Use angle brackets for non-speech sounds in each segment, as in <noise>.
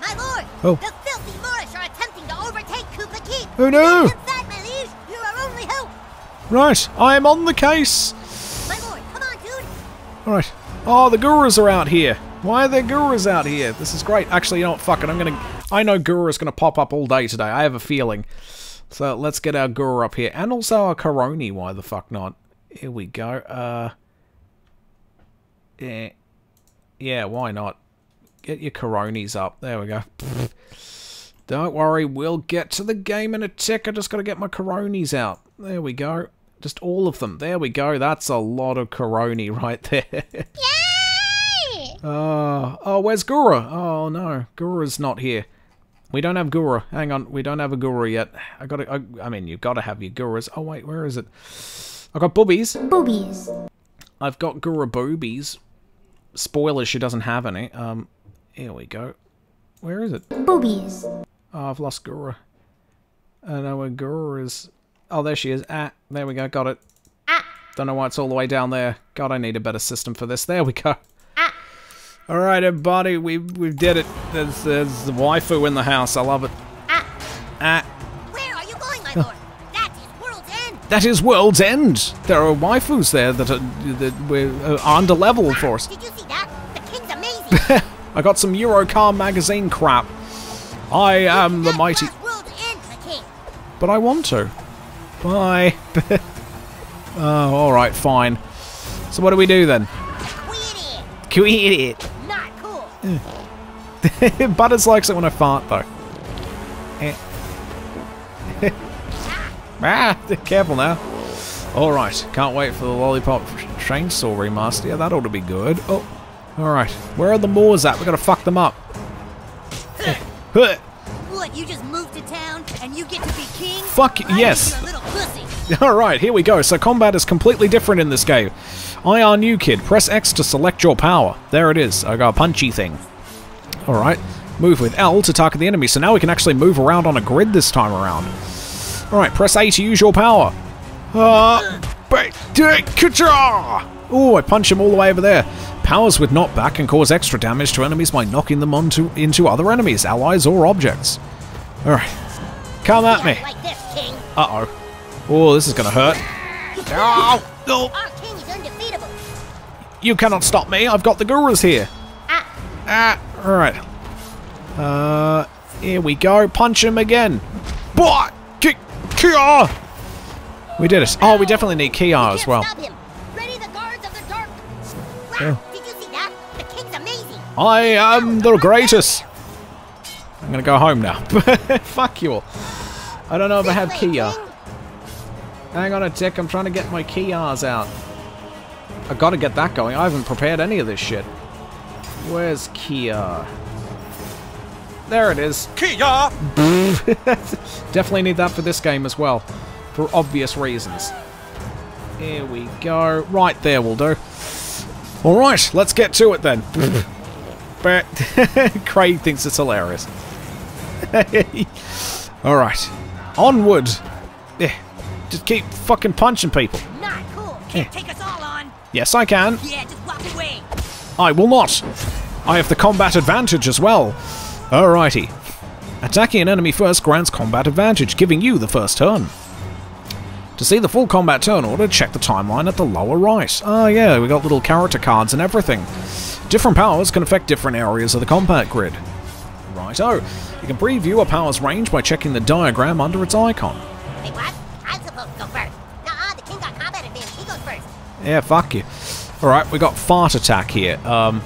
My lord, Oh. the filthy Moorish are attempting to overtake Kupa Keep. Oh, no. Inside, my liege. You're our only hope. Right, I am on the case. My lord, come on, dude. Alright. Oh, the gurus are out here. Why are there gurus out here? This is great. Actually, you know what? Fuck it. I'm gonna... I know Guru's gonna pop up all day today. I have a feeling. So let's get our Guru up here. And also our Coroni. Why the fuck not? Here we go. Uh... Yeah. Yeah, why not? Get your coronies up. There we go. <laughs> Don't worry, we'll get to the game in a tick. I just gotta get my coronies out. There we go. Just all of them. There we go. That's a lot of Coroni <laughs> right there. Yay! Oh, oh, where's Guru? Oh no, Guru's not here. We don't have Guru. Hang on, we don't have a Guru yet. I gotta. I, I mean, you've got to have your Gurus. Oh wait, where is it? I've got boobies. Boobies. I've got Guru boobies. Spoiler: she doesn't have any. Um, here we go. Where is it? Boobies. Oh, I've lost Guru. I don't know where Guru is. Oh, there she is. Ah, there we go. Got it. Ah. Don't know why it's all the way down there. God, I need a better system for this. There we go. Ah. All right, everybody, we we did it. There's there's the waifu in the house. I love it. Ah. Ah, Where are you going, my lord? That is World's End. that is World's End. There are waifus there that are that we're uh, under level for us. Did you see that? The king's amazing. <laughs> I got some Eurocar magazine crap. I am the mighty, cross World's End, my king. but I want to. Bye. <laughs> oh, all right, fine. So what do we do then? Quit it. Quit it. Not cool. <laughs> Butters likes it when I fart, though. Eh. <laughs> ah, careful now. Alright, can't wait for the Lollipop Chainsaw remaster. Yeah, that ought to be good. Oh, alright. Where are the Moors at? we got to fuck them up. <laughs> What, you just moved to town and you get to be king? Fuck, I yes. think You're a little pussy. <laughs> Alright, here we go. So combat is completely different in this game. IR new kid. Press X to select your power. There it is. I got a punchy thing. Alright. Move with L to target the enemy. So now we can actually move around on a grid this time around. Alright, press A to use your power. Uh, ba- da- I punch him all the way over there. Powers with knockback can cause extra damage to enemies by knocking them onto into other enemies, allies, or objects. Alright. Come at me. Like this, king. Uh-oh. Oh, this is gonna hurt. Ow! No! Our king is undefeatable. You cannot stop me. I've got the gurus here. Ah. Ah, alright. Uh, here we go. Punch him again. Boah! Ki- Kia! We did it. Oh, we definitely need Kia as well. Wow, did you see that? The king's amazing. I am the greatest. I'm gonna go home now. <laughs> Fuck you all. I don't know if I have This Kia. Hang on a tick. I'm trying to get my Kias out. I gotta get that going. I haven't prepared any of this shit. Where's Kia? There it is. Kia! <laughs> Definitely need that for this game as well. For obvious reasons. Here we go. Right there will do. Alright, let's get to it then. but <laughs> Craig thinks it's hilarious. <laughs> Alright. Onward. Yeah. Just keep fucking punching people. Not cool. Can't take us all on. Yes, I can. Yeah, just walk away. I will not. I have the combat advantage as well. Alrighty. Attacking an enemy first grants combat advantage, giving you the first turn. To see the full combat turn order, check the timeline at the lower right. Oh yeah, we got little character cards and everything. Different powers can affect different areas of the combat grid. Righto. You can preview a power's range by checking the diagram under its icon. Wait, what? I'm supposed to go first. Nuh-uh, the king got combat advantage. He goes first. Yeah, fuck you. Alright, we got fart attack here. Um,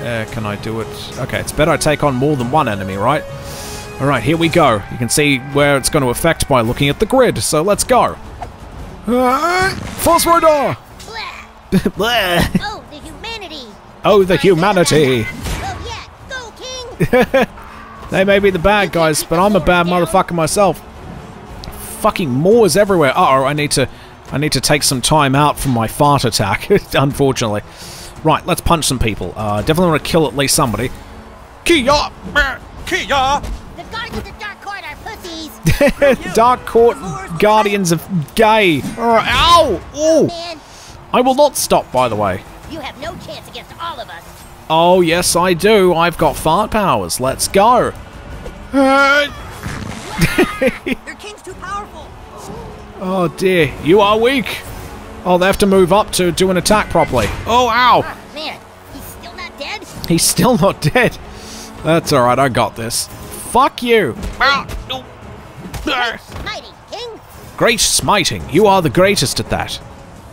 uh, can I do it? Okay, it's better I take on more than one enemy, right? Alright, here we go. You can see where it's going to affect by looking at the grid, so let's go. Uh, Force Radar! <laughs> Blah. Oh, the humanity. oh, the humanity! Oh, yeah. Go, king. <laughs> They may be the bad guys, but I'm a bad motherfucker myself. Fucking Moors everywhere. Uh oh, I need to I need to take some time out from my fart attack, <laughs> unfortunately. Right, let's punch some people. Uh, definitely want to kill at least somebody. Kia! Kia! The guards of the dark court are pussies. <laughs> Dark Court Guardians of Gay. Ow! Ooh! Oh, I will not stop, by the way. you have no chance against all of us. Oh, yes, I do. I've got fart powers. Let's go. <laughs> Your king's too powerful. oh, dear. You are weak. Oh, they have to move up to do an attack properly. Oh, ow. Oh, man, he's still not dead? He's still not <laughs> dead. That's alright, I got this. Fuck you. Mighty king. Great smiting. You are the greatest at that.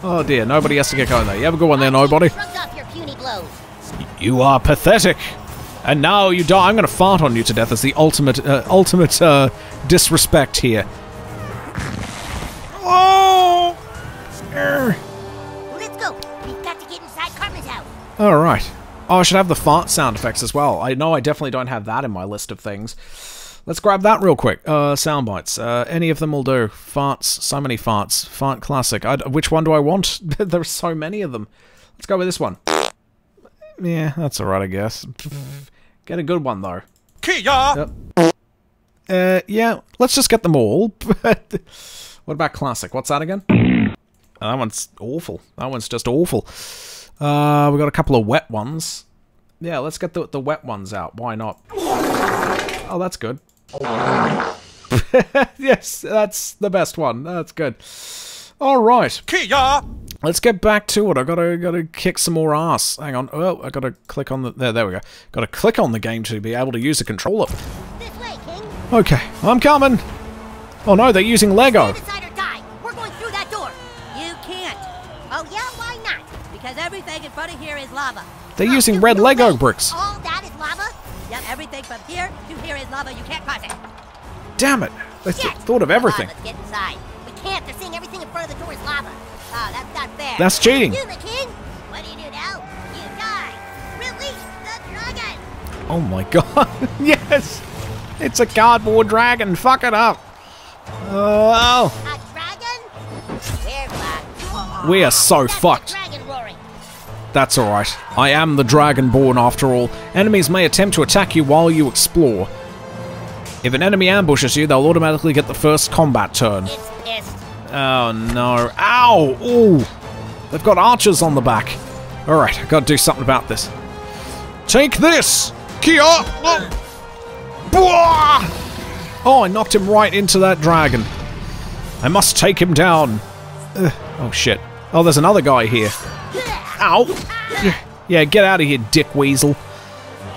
Oh dear, nobody has to get going there. You have a good one there, nobody. Shrugged off your puny blows. You are pathetic. And now you die. I'm going to fart on you to death as the ultimate, uh, ultimate uh, disrespect here. Oh! Let's go. We've got to get inside Cartman's house. All right. Oh, I should have the fart sound effects as well. I know I definitely don't have that in my list of things. Let's grab that real quick. Uh, sound bites. Uh, any of them will do. Farts. So many farts. Fart classic. i which one do I want? <laughs> There's so many of them. Let's go with this one. Yeah, that's alright, I guess. <laughs> Get a good one, though. Kia! Uh, yeah, let's just get them all. <laughs> what about classic? What's that again? Oh, <clears throat> that one's awful. That one's just awful. Uh, we got a couple of wet ones. Yeah, let's get the, the wet ones out. Why not? Oh, that's good. <laughs> yes, that's the best one. That's good. All right, Kia! let's get back to it. I gotta gotta kick some more ass. Hang on. Oh, I gotta click on the there. There we go. Gotta click on the game to be able to use the controller. This way, king. Okay, I'm coming. Oh no, they're using Lego. Because everything in front of here is lava. They're Oh, using red Lego bricks. All that is lava? Yep, everything from here to here is lava. You can't cross it. Damn it! They th- thought of everything. On, let's get inside. We can't. They're saying everything in front of the door is lava. Oh, that's not fair. That's cheating. You, the king. What do you do now? You die. Release the dragon. Oh my <laughs> god! yes, it's a cardboard dragon. Fuck it up. Oh, A dragon? We're we are so That's fucked. That's alright. I am the Dragonborn after all. Enemies may attempt to attack you while you explore. If an enemy ambushes you, they'll automatically get the first combat turn. Oh no. Ow! Ooh! They've got archers on the back. Alright, i gotta do something about this. Take this! Kia! Oh. Oh, I knocked him right into that dragon. I must take him down. Ugh. Oh shit. Oh, there's another guy here. Ow! Yeah, get out of here, dick weasel.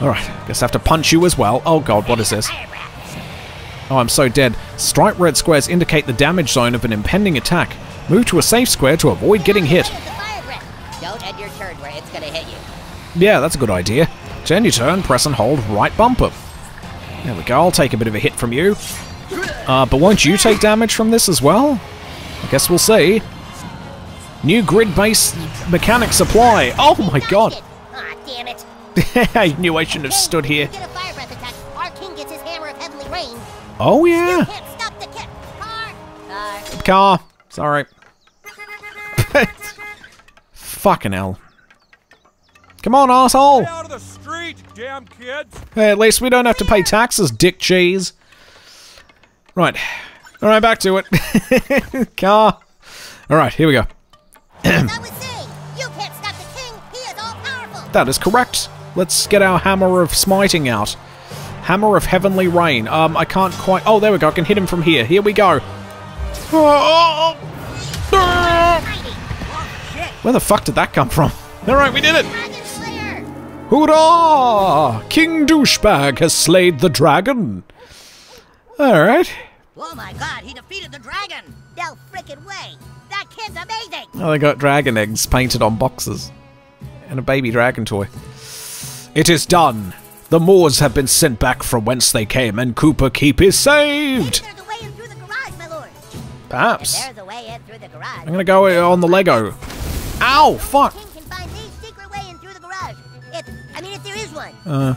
Alright, guess I have to punch you as well. Oh god, what is this? Oh, I'm so dead. Stripe red squares indicate the damage zone of an impending attack. Move to a safe square to avoid getting hit. There's the fire breath. Don't end your turn where it's gonna hit you. Yeah, that's a good idea. Turn your turn, press and hold right bumper. There we go, I'll take a bit of a hit from you. Uh, but won't you take damage from this as well? I guess we'll see. New grid-based mechanic supply. Oh my god. Ah, damn it. <laughs> I knew I shouldn't have stood here. You get a fire breath attack. Our king gets his hammer of heavenly rain. Oh yeah. can't stop the kick. Car. Car. Car. Sorry. <laughs> Fucking hell. Come on, asshole. Get out of the street, damn kids! Hey, at least we don't have to pay taxes, dick cheese. Right. Alright, back to it. <laughs> Car. Alright, here we go. <clears throat> That is correct. Let's get our Hammer of Smiting out. Hammer of Heavenly Rain. Um, I can't quite... Oh, there we go. I can hit him from here. Here we go. Mighty. Oh, shit. Where the fuck did that come from? <laughs> Alright, we did it. Dragon Hoorah! King Douchebag has slayed the dragon. Alright. Oh my god, he defeated the dragon. No frickin' way. That kid's amazing. Oh, they got dragon eggs painted on boxes. And a baby dragon toy. It is done. The Moors have been sent back from whence they came, and Kupa Keep is saved. There's a way in through the garage, my lord. Perhaps. There's a way in through the garage. I'm gonna go on the Lego. Ow! Fuck! King can find the secret way in through the garage. If, I mean, if there is one. Uh,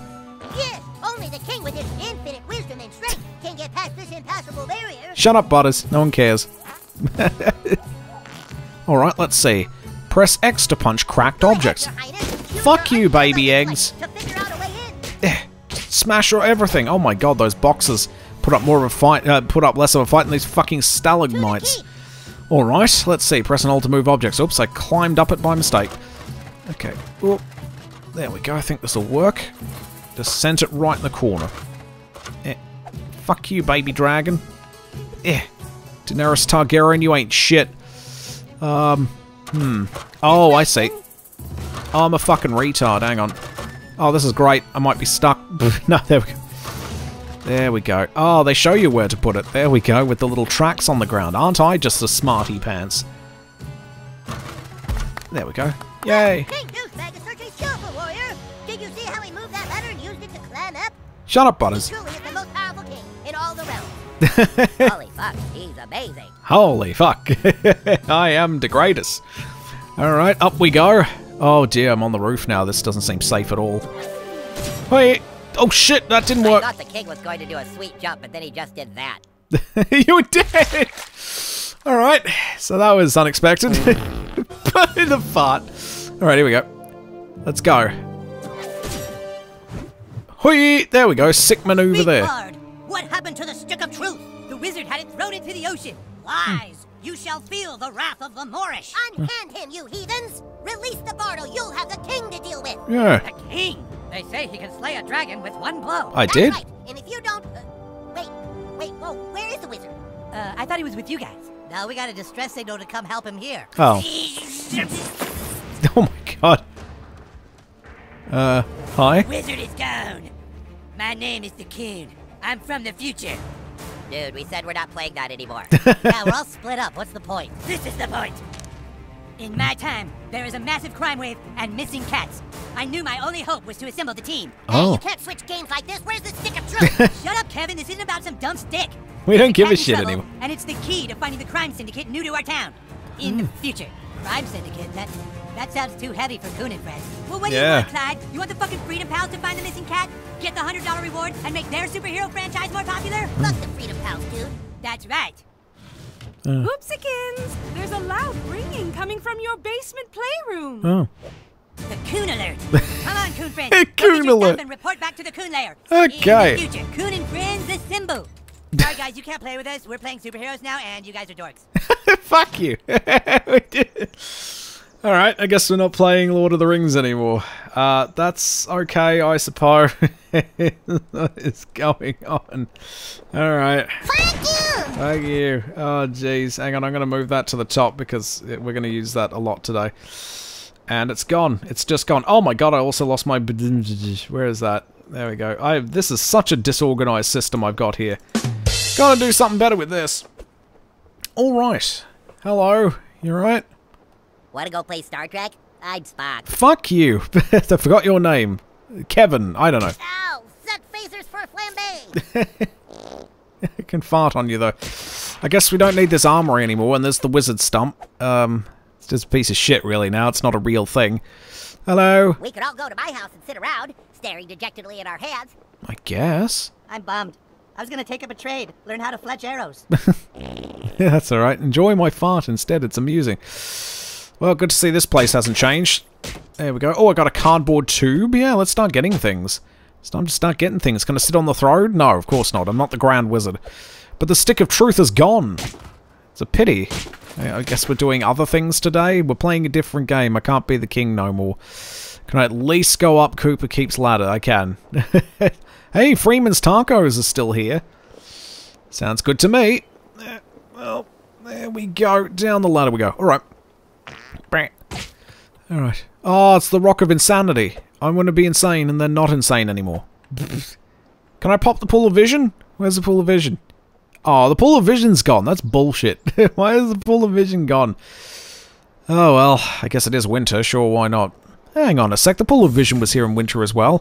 shut up, Butters. No one cares. <laughs> Alright, let's see. Press X to punch cracked objects. Your Highness, use Fuck you, baby eggs. To figure out a way in. Eh, Smash or everything. Oh my god, those boxes put up more of a fight, uh, put up less of a fight than these fucking stalagmites. Alright, let's see. Press and hold to move objects. Oops, I climbed up it by mistake. Okay. Oop. There we go. I think this will work. Just center it right in the corner. Eh. Fuck you, baby dragon. Eh. Daenerys Targaryen, you ain't shit. Um, hmm. Oh, I see. Oh, I'm a fucking retard. Hang on. Oh, this is great. I might be stuck. <laughs> no, there we go. There we go. Oh, they show you where to put it. There we go, with the little tracks on the ground. Aren't I just a smarty pants? There we go. Yay! King Douchebag is such a warrior. Did you see how he moved that ladder and used it to climb up? Shut up, Butters. Holy fuck, he's amazing. Holy fuck. <laughs> I am Degradus. Alright, up we go. Oh dear, I'm on the roof now. This doesn't seem safe at all. Wait. Oh shit, that didn't work. I thought the king was going to do a sweet jump, but then he just did that. <laughs> you did! Alright, so that was unexpected. <laughs> the fart. Alright, here we go. Let's go. Hui! There we go, sick maneuver Big there. Bard, what happened to the stick of truth? The wizard had it thrown into the ocean. Lies! You shall feel the wrath of the Moorish. Unhand him, you heathens! Release the bard or you'll have the king to deal with. Yeah, The king? They say he can slay a dragon with one blow. I That's did. Right. And if you don't, uh, wait, wait, whoa, where is the wizard? Uh, I thought he was with you guys. No, we got a distress signal to come help him here. Oh. <laughs> Oh my god. Uh, hi? Wizard is gone. My name is the Coon. I'm from the future. Dude, we said we're not playing that anymore. <laughs> yeah, we're all split up. What's the point? This is the point. In my time, there is a massive crime wave and missing cats. I knew my only hope was to assemble the team. Hey, Oh. you can't switch games like this. Where's the stick of truth? <laughs> Shut up, Kevin. This isn't about some dumb stick. We don't give a shit trouble, anymore. And it's the key to finding the crime syndicate new to our town. In the Hmm. future. Crime syndicate? That that sounds too heavy for Coon and friends. Well, what do Yeah. you want, Clyde? You want the fucking Freedom Pals to find the missing cat? Get the $100 reward and make their superhero franchise more popular? Hmm. Fuck the Freedom Pals, dude. That's right. Uh. Oopsikins! There's a loud ringing coming from your basement playroom. Oh. The Coon Alert. <laughs> Come on, Coon friends. Coon Go Alert. stuff And report back to the Coon Lair. Okay. In the future, Coon and friends assemble. <laughs> Sorry, guys, you can't play with us. We're playing superheroes now, and you guys are dorks. <laughs> Fuck you. Alright, I guess we're not playing Lord of the Rings anymore. Uh, that's okay, I suppose. <laughs> what is going on? Alright. Fuck you! Thank you. Oh, jeez. Hang on, I'm going to move that to the top because it- we're going to use that a lot today. And it's gone. It's just gone. Oh my god, I also lost my... Where is that? There we go. I This is such a disorganized system I've got here. Gotta do something better with this. Alright. Hello. You alright? Want to go play Star Trek? I'm Spock. Fuck you. <laughs> I forgot your name. Kevin. I don't know. Ow! Set phasers for flambe! I <laughs> can fart on you though. I guess we don't need this armory anymore, and there's the wizard stump. Um, it's just a piece of shit really now. It's not a real thing. Hello. we could all go to my house and sit around, staring dejectedly at our hands. I guess. I'm bummed. I was gonna take up a trade, learn how to fletch arrows. <laughs> Yeah, that's alright. Enjoy my fart instead. It's amusing. Well, good to see this place hasn't changed. There we go. Oh, I got a cardboard tube. Yeah, let's start getting things. It's time to start getting things. Can I sit on the throne? No, of course not. I'm not the Grand Wizard. But the Stick of Truth is gone. It's a pity. I guess we're doing other things today. We're playing a different game. I can't be the king no more. Can I at least go up Kupa Keep's ladder? I can. <laughs> hey, Freeman's Tacos are still here. Sounds good to me. Eh, Well, there we go. Down the ladder we go. Alright. Alright. Oh, it's the Rock of Insanity. I'm going to be insane and then not insane anymore. <laughs> Can I pop the pool of vision? Where's the pool of vision? Oh, the pool of vision's gone. That's bullshit. <laughs> why is the pool of vision gone? Oh, well, I guess it is winter. Sure, why not? Hang on a sec. The pool of vision was here in winter as well.